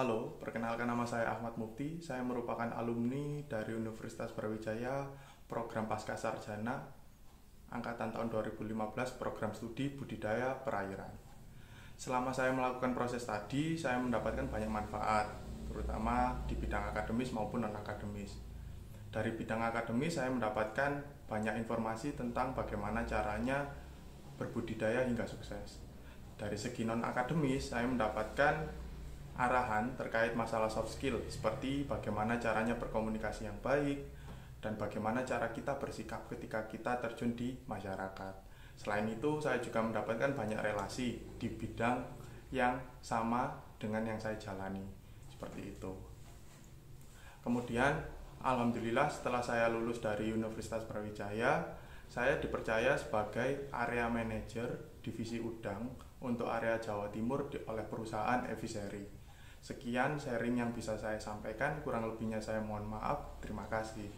Halo, perkenalkan nama saya Ahmad Mukti. Saya merupakan alumni dari Universitas Brawijaya program Pasca Sarjana angkatan tahun 2015 program studi budidaya perairan. Selama saya melakukan proses tadi, saya mendapatkan banyak manfaat, terutama di bidang akademis maupun non-akademis. Dari bidang akademis, saya mendapatkan banyak informasi tentang bagaimana caranya berbudidaya hingga sukses. Dari segi non-akademis, saya mendapatkan arahan terkait masalah soft skill seperti bagaimana caranya berkomunikasi yang baik dan bagaimana cara kita bersikap ketika kita terjun di masyarakat. Selain itu, saya juga mendapatkan banyak relasi di bidang yang sama dengan yang saya jalani. Seperti itu. Kemudian, alhamdulillah setelah saya lulus dari Universitas Brawijaya, saya dipercaya sebagai area manager divisi udang untuk area Jawa Timur oleh perusahaan Eviseri. Sekian sharing yang bisa saya sampaikan, kurang lebihnya saya mohon maaf. Terima kasih.